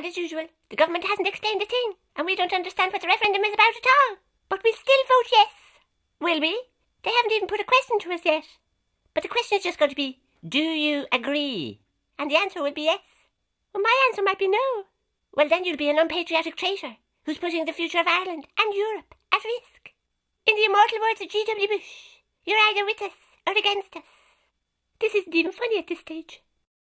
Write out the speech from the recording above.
And as usual, the government hasn't explained a thing, and we don't understand what the referendum is about at all. But we still vote yes. Will we? They haven't even put a question to us yet. But the question is just going to be, do you agree? And the answer will be yes. Well, my answer might be no. Well, then you'll be an unpatriotic traitor who's putting the future of Ireland and Europe at risk. In the immortal words of G.W. Bush, you're either with us or against us. This isn't even funny at this stage.